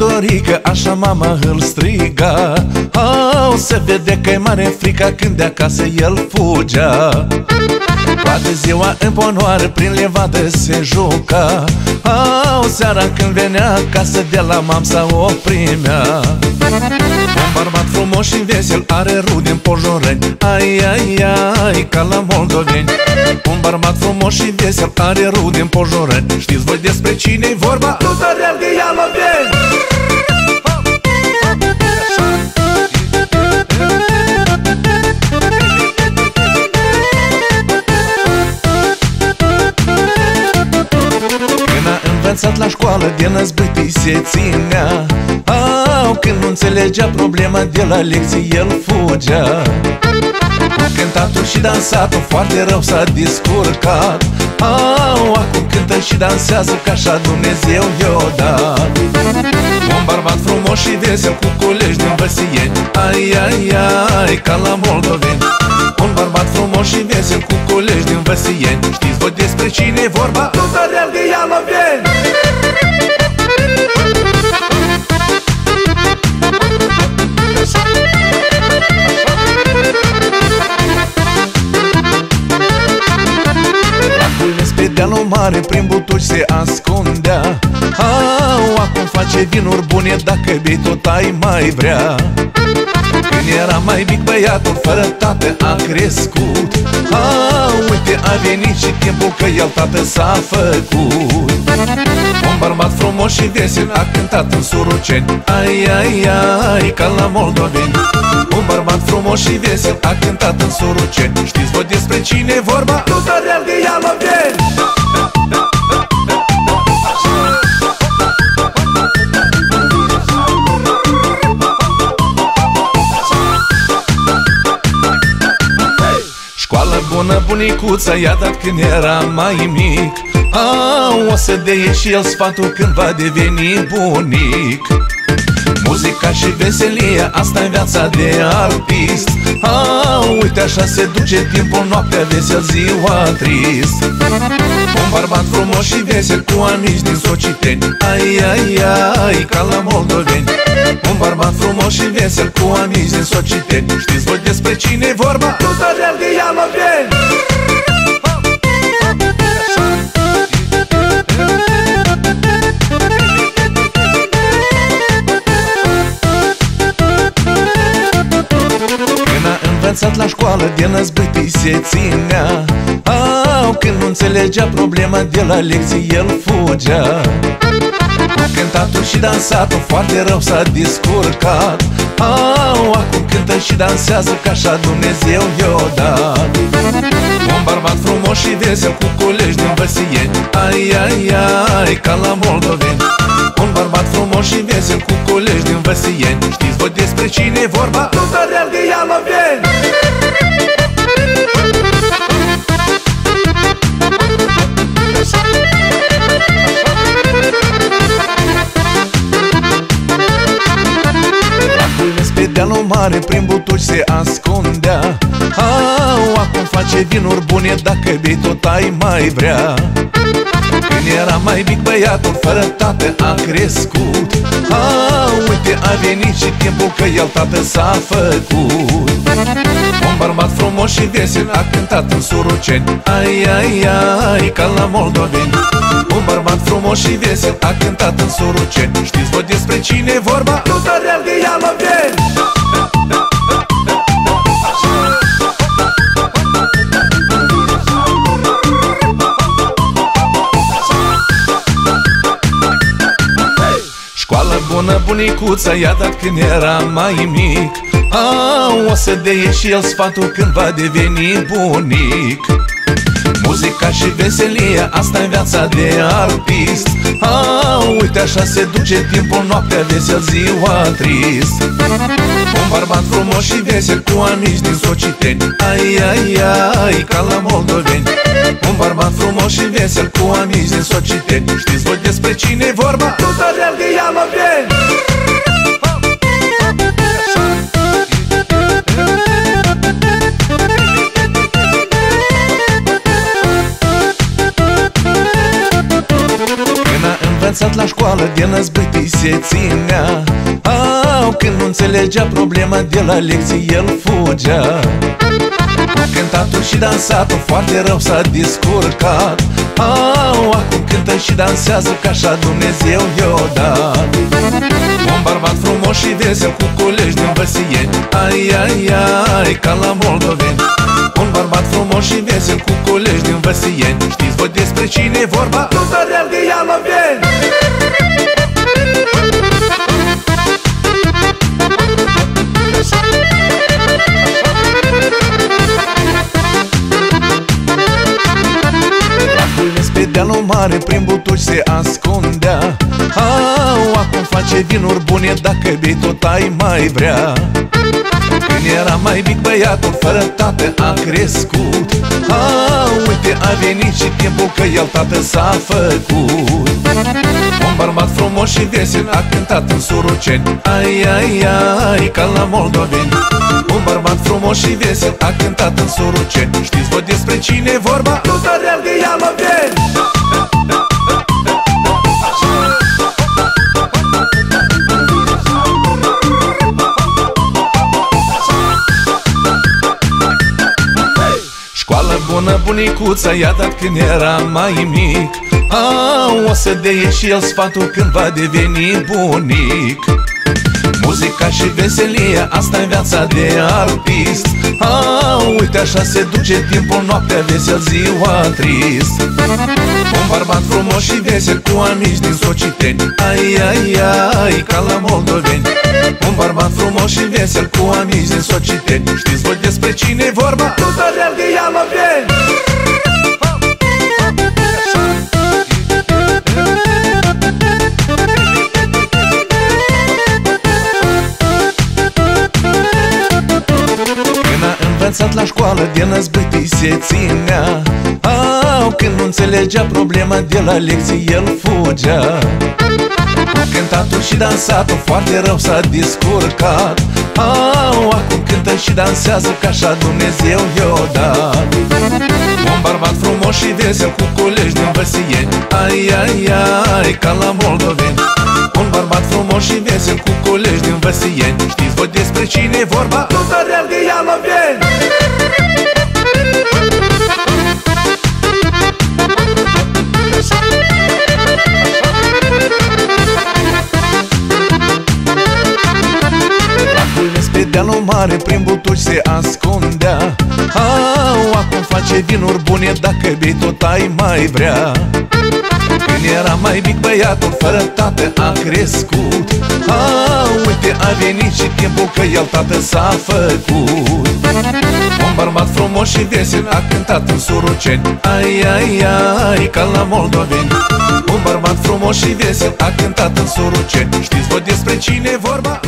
Viorică, așa mama îl striga. Au, se vede că e mare frica când de acasă el fugea. Toată ziua în ponoare prin levadă se juca. Au, seara când venea acasă de la mamsa o primea. Un bărbat frumos și vesel are rude în pojoreni Ai, ai, ai, ca la moldoveni. Un bărbat frumos și vesel are rude în pojoreni Știți voi despre cine-i vorba? Tudorel de Ialoveni școală de năzbâtii se ținea Au, când nu înțelegea problema de la lecții el fugea. Cu cântatul și dansatul foarte rău s-a descurcat. Au, acum cântă și dansează ca așa Dumnezeu i-o dat. Un bărbat frumos și vesel cu colegi din Văsieni Ai, ai, ai, ca la moldoveni. Un bărbat frumos și vesel cu colegi din Văsieni Știți voi despre cine e vorba? Tudorel de Ialoveni mare prin butuci se ascundea. Au, acum face vinuri bune dacă bei tot ai mai vrea. Când era mai mic băiatul fără tată a crescut. Au, uite a venit și timpul că el tată s-a făcut. Un bărbat frumos și vesel a cântat în Suruceni. Ai, ai, ai, ca la moldoveni. Un bărbat frumos și vesel a cântat în Suruceni. Știți voi despre cine e vorba? Tudorel de Ialoveni Școală bunicuța i-a dat când era mai mic. A, o să dea și el sfatul când va deveni bunic. Muzica și veselia, asta e viața de artist A, uite așa se duce timpul, noaptea vesel, ziua trist Un bărbat frumos și vesel cu amici din Sociteni. Ai, ai, ai, ca la moldoveni. Un bărbat frumos și vesel cu amici din Sociteni. Știți voi despre cine e vorba? Tudorel de Ialoveni învățat la școală de năzbâtii se ținea Au, când nu înțelegea problema de la lecții el fugea. Cu cântatul și dansatul foarte rău s-a descurcat. Au, acum cântă și dansează ca așa Dumnezeu i-o dat. Un bărbat frumos și vesel cu colegi din Văsieni Ai, ai, ai, ca la moldoveni Un bărbat frumos și vesel cu colegi din Văsieni. Știți voi despre cine e vorba? Tudorel de Ialoveni dealul mare prin butuci se ascundea. Au, acum face vinuri bune dacă bei tot ai mai vrea Când era mai mic băiatul fără tată a crescut. Au, uite a venit și timpul că el tată s-a făcut. Un bărbat frumos și vesel a cântat în Suruceni. Ai, ai, ai, ca la moldoveni. Un bărbat frumos și vesel a cântat în Suruceni. Știți voi despre cine e vorba? Tudorel de Ialoveni bunicuța i-a dat când era mai mic. A, o să dea și el sfatul când va deveni bunic Muzica și veselia, asta e viața de artist. A, uite așa se duce timpul, noaptea vesel, ziua trist. Un bărbat frumos și vesel cu amici din Sociteni. Ai, ai, ai, ca la moldoveni. Un bărbat frumos și vesel cu amici din Sociteni. Știți voi despre cine e vorba? Tudorel de Ialoveni învățat la școală școală de năzbâtii se ținea. Au, când nu înțelegea problema de la lecții el fugea. Cu cântatul și dansatul foarte rău s-a discurcat Au, acum cântă și dansează ca așa Dumnezeu i-o dat. Un bărbat frumos și vesel cu colegi din Văsieni Ai, ai, ai, ca la moldoveni Un bărbat frumos și vesel cu colegi din Văsieni. Știți voi despre cine e vorba? Tudorel de Ialoveni pe dealul mare Prin butuci se ascundea. Au, acum face vinuri bune Dacă bei tot ai mai vrea Când era mai mic băiatul Fără tată a crescut. Au, uite a venit și timpul Că el tată s-a făcut. Un bărbat frumos și vesel A cântat în Suruceni. Ai, ai, ai, ca la moldoveni. Un bărbat frumos și vesel A cântat în Suruceni. Știți voi despre cine e vorba? Tudorel de Ialoveni bunicuța i-a dat când era mai mic. A, o să dea și el sfatul când va deveni bunic Muzica și veselia, asta e viața de artist A, uite așa se duce timpul, noaptea vesel, ziua trist. Un bărbat frumos și vesel cu amici din Sociteni. Ai, ai, ai, ca la moldoveni. Un bărbat frumos și vesel cu amici din Sociteni. Știți voi despre cine e vorba? Tudorel de Ialoveni învățat la școală de năzbâtii se ținea. Au, când nu înțelegea problema de la lecții el fugea. Cu cântatul și dansatul foarte rău s-a discurcat Au, acum cântă și dansează ca așa Dumnezeu i-o dat. Un bărbat frumos și vesel cu colegi din Văsieni Ai, ai, ai, ca la moldoveni. Un bărbat frumos și vesel cu colegi din Văsieni Știți voi despre cine e vorba? Tudorel de Ialoveni mare Prin butuci se ascundea. Au, acum face vinuri bune Dacă bei tot ai mai vrea. Când era mai mic băiatul Fără tată a crescut. Au, uite a venit și timpul Că el tată s-a făcut. Un bărbat frumos și vesel A cântat în Suruceni. Ai, ai, ai, ca la moldoveni. Un bărbat frumos și vesel A cântat în Suruceni. Știți voi despre cine e vorba?